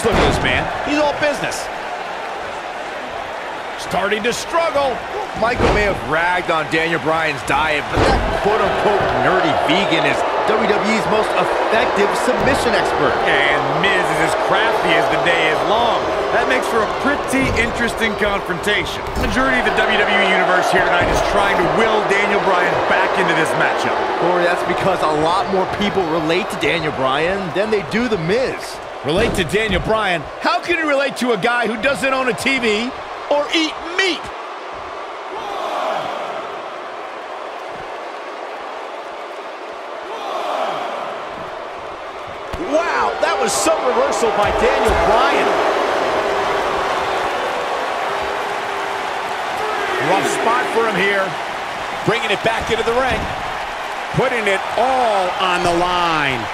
Just look at this man. He's all business. Starting to struggle. Michael may have ragged on Daniel Bryan's diet, but that quote-unquote nerdy vegan is WWE's most effective submission expert. And Miz is as crafty as the day is long. That makes for a pretty interesting confrontation. The majority of the WWE Universe here tonight is trying to will Daniel Bryan back into this matchup. Corey, that's because a lot more people relate to Daniel Bryan than they do The Miz. Relate to Daniel Bryan? How can he relate to a guy who doesn't own a TV or eat meat? Wow, that was some reversal by Daniel Bryan. Rough spot for him here. Bringing it back into the ring. Putting it all on the line.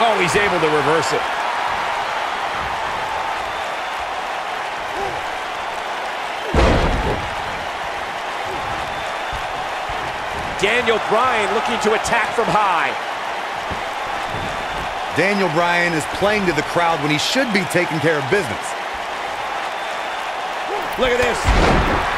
Oh, he's able to reverse it. Daniel Bryan looking to attack from high. Daniel Bryan is playing to the crowd when he should be taking care of business. Look at this.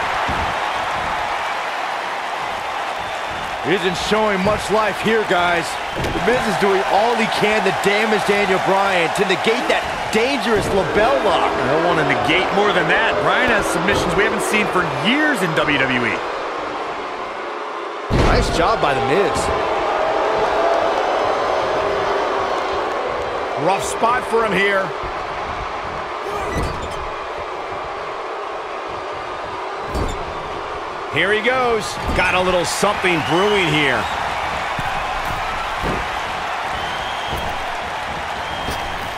Isn't showing much life here, guys. The Miz is doing all he can to damage Daniel Bryan, to negate that dangerous LeBell lock. I don't want to negate more than that. Bryan has submissions we haven't seen for years in WWE. Nice job by The Miz. Rough spot for him here. Here he goes. Got a little something brewing here.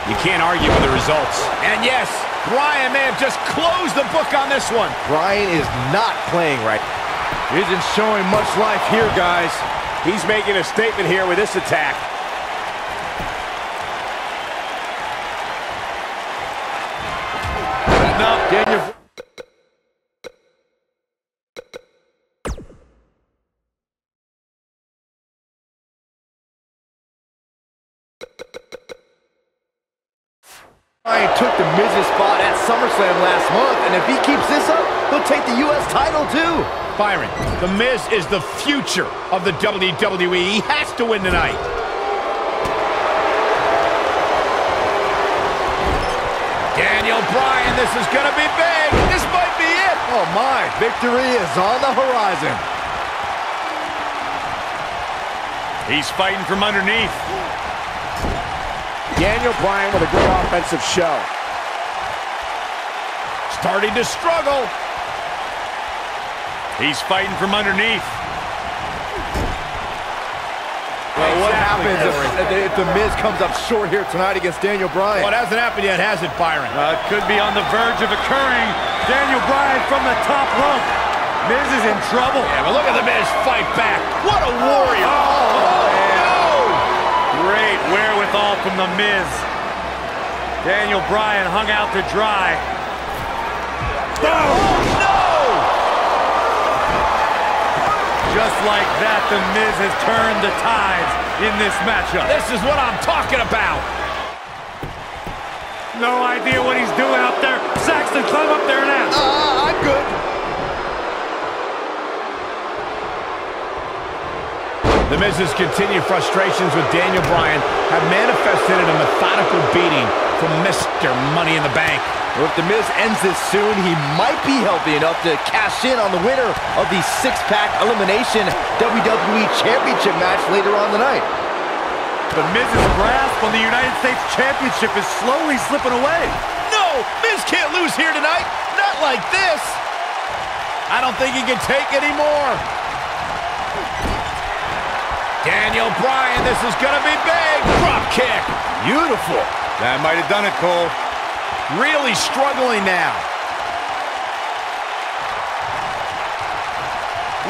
You can't argue with the results. And yes, Bryan may have just closed the book on this one. Bryan is not playing right. Isn't showing much life here, guys. He's making a statement here with this attack. The Miz is the future of the WWE. He has to win tonight. Daniel Bryan, this is going to be big. This might be it. Oh my, victory is on the horizon. He's fighting from underneath. Daniel Bryan with a great offensive show. Starting to struggle. He's fighting from underneath. Well, what happens if, if The Miz comes up short here tonight against Daniel Bryan? Well, it hasn't happened yet, has it, Byron? Uh, could be on the verge of occurring. Daniel Bryan from the top rope. Miz is in trouble. Yeah, but look at The Miz fight back. What a warrior. Oh, no! Great wherewithal from The Miz. Daniel Bryan hung out to dry. Boom! No! Just like that, The Miz has turned the tides in this matchup. This is what I'm talking about. No idea what he's doing out there. Saxton, climb up there and ask. Uh, I'm good. The Miz's continued frustrations with Daniel Bryan have manifested in a methodical beating from Mr. Money in the Bank. Well, if The Miz ends this soon, he might be healthy enough to cash in on the winner of the six-pack elimination WWE Championship match later on tonight. The Miz's grasp on the United States Championship is slowly slipping away. No! Miz can't lose here tonight! Not like this! I don't think he can take any more. Daniel Bryan, this is gonna be big! Drop kick! Beautiful! That might have done it, Cole. Really struggling now.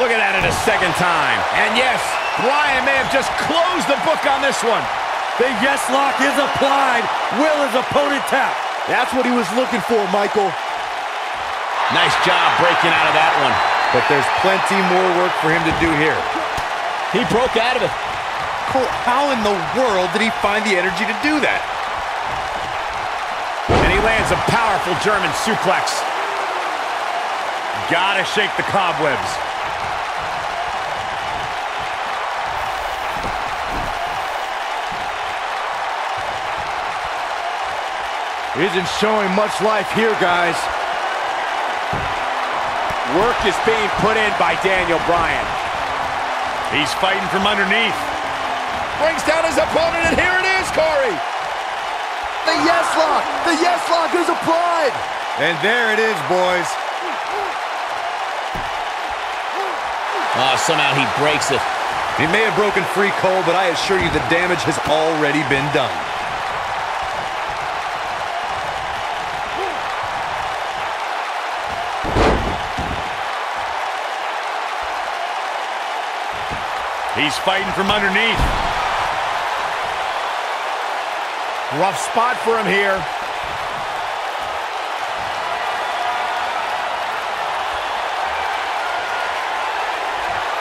Look at that in a second time. And yes, Bryan may have just closed the book on this one. The yes lock is applied. Will his opponent tap. That's what he was looking for, Michael. Nice job breaking out of that one. but there's plenty more work for him to do here. He broke out of it. Cole, how in the world did he find the energy to do that? And lands a powerful German suplex. Gotta shake the cobwebs. Isn't showing much life here, guys. Work is being put in by Daniel Bryan. He's fighting from underneath. Brings down his opponent, and here it is, Corey. The yes lock. The yes lock is applied. And there it is, boys. Oh, somehow he breaks it. He may have broken free, Cole, but I assure you the damage has already been done. He's fighting from underneath. Rough spot for him here.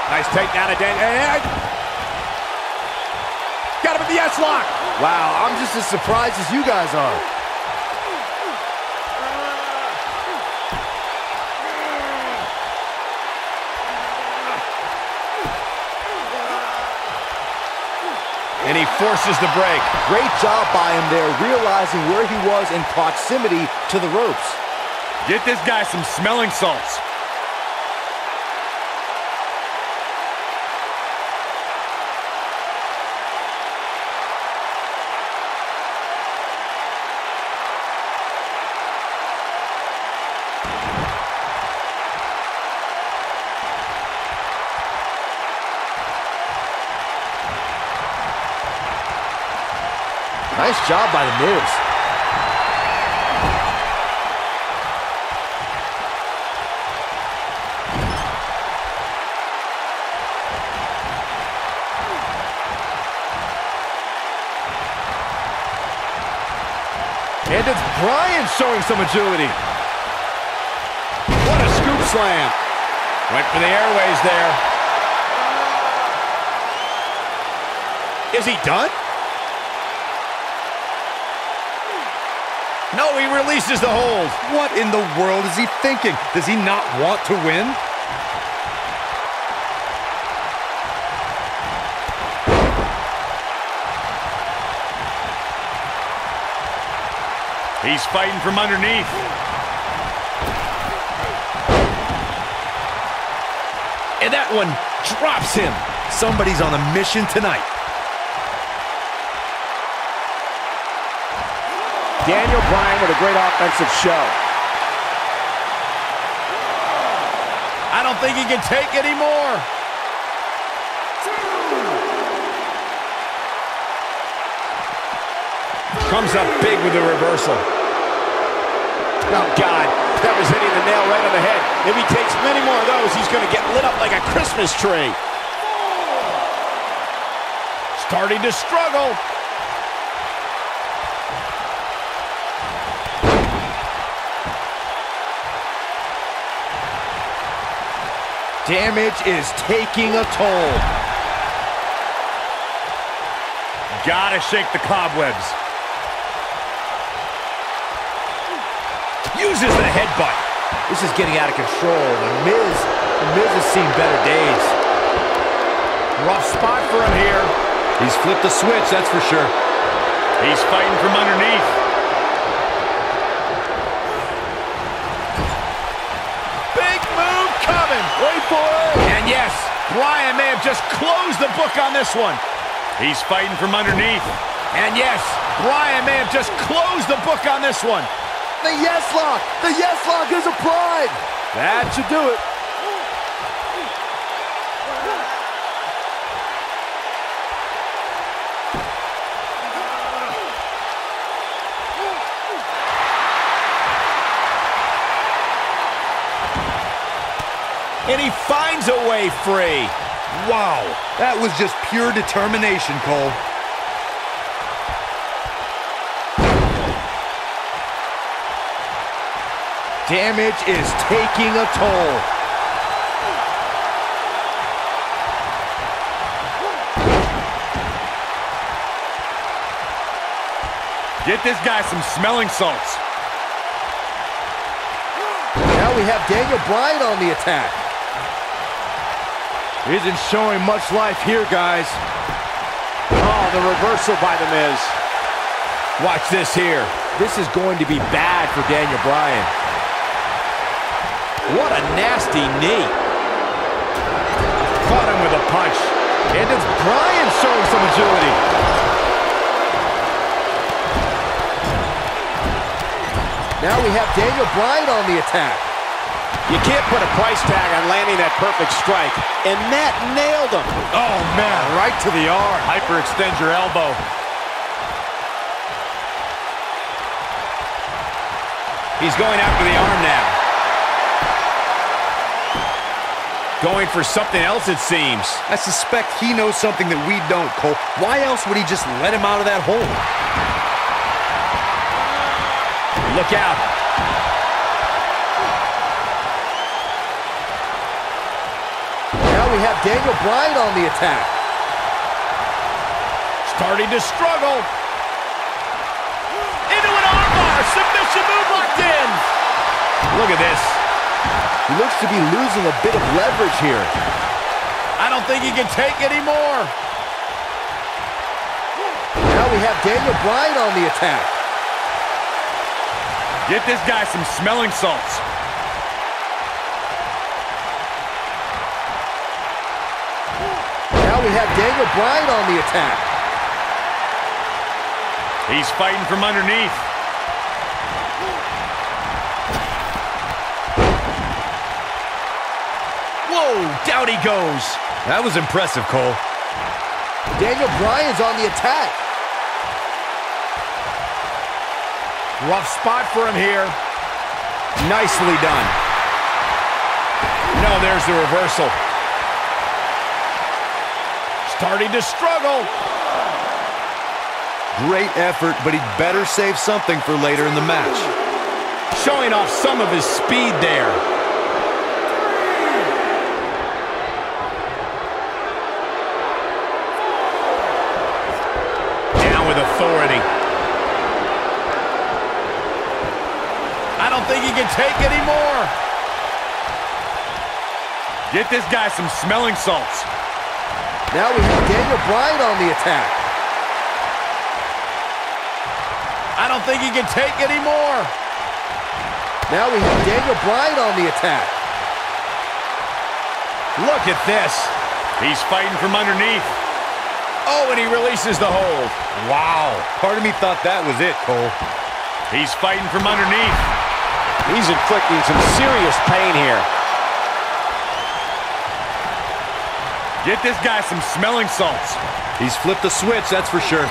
Nice takedown of Dan. Hey. Got him in the yes lock. Wow, I'm just as surprised as you guys are. And he forces the break. Great job by him there, realizing where he was in proximity to the ropes. Get this guy some smelling salts. Nice job by The Miz. And it's Bryan showing some agility. What a scoop slam. Went for the airways there. Is he done? No, he releases the hold. What in the world is he thinking? Does he not want to win? He's fighting from underneath. And that one drops him. Somebody's on a mission tonight. Daniel Bryan with a great offensive show. I don't think he can take any more. Comes up big with the reversal. Oh, God. That was hitting the nail right on the head. If he takes many more of those, he's going to get lit up like a Christmas tree. Starting to struggle. Damage is taking a toll. Gotta shake the cobwebs. Uses the headbutt. This is getting out of control. The Miz, the Miz has seen better days. Rough spot for him here. He's flipped the switch, that's for sure. He's fighting from underneath. Bryan may have just closed the book on this one. He's fighting from underneath. And yes, Bryan may have just closed the book on this one. The yes lock. The yes lock is applied. That should do it. and he finds a way free. Wow, that was just pure determination, Cole. Damage is taking a toll. Get this guy some smelling salts. Now we have Daniel Bryan on the attack. Isn't showing much life here, guys. Oh, the reversal by The Miz. Watch this here. This is going to be bad for Daniel Bryan. What a nasty knee. Caught him with a punch. And it's Bryan showing some agility. Now we have Daniel Bryan on the attack. You can't put a price tag on landing that perfect strike. And that nailed him. Oh, man, right to the arm. Hyperextend your elbow. He's going after the arm now. Going for something else, it seems. I suspect he knows something that we don't, Cole. Why else would he just let him out of that hole? Look out. We have Daniel Bryan on the attack. Starting to struggle. Into an armbar. Submission move locked in. Look at this. He looks to be losing a bit of leverage here. I don't think he can take any more. Now we have Daniel Bryan on the attack. Get this guy some smelling salts. We have Daniel Bryan on the attack. He's fighting from underneath. Whoa, down he goes. That was impressive, Cole. Daniel Bryan's on the attack. Rough spot for him here. Nicely done. No, there's the reversal. Starting to struggle. Great effort, but he'd better save something for later in the match. Showing off some of his speed there. Down with authority. I don't think he can take any more. Get this guy some smelling salts. Now we have Daniel Bryan on the attack. I don't think he can take any more. Now we have Daniel Bryan on the attack. Look at this. He's fighting from underneath. Oh, and he releases the hold. Wow. Part of me thought that was it, Cole. He's fighting from underneath. He's inflicting some serious pain here. Get this guy some smelling salts. He's flipped the switch, that's for sure.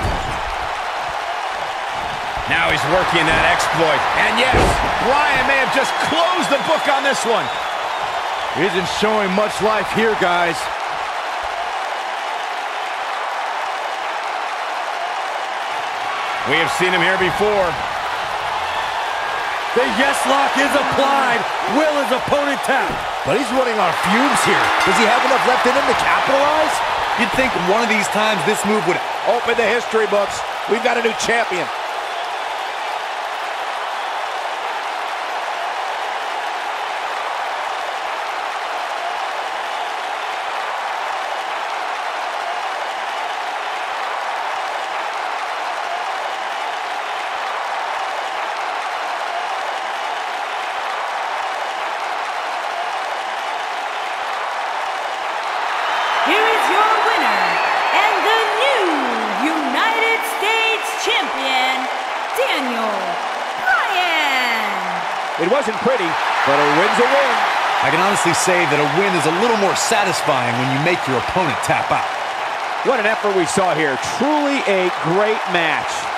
Now he's working that exploit. And yes, Bryan may have just closed the book on this one. Isn't showing much life here, guys. We have seen him here before. The yes lock is applied. Will his opponent tap? But he's running on fumes here. Does he have enough left in him to capitalize? You'd think one of these times this move would... Open the history books. We've got a new champion. Here is your winner and the new United States Champion, Daniel Bryan. It wasn't pretty, but a win's a win. I can honestly say that a win is a little more satisfying when you make your opponent tap out. What an effort we saw here. Truly a great match.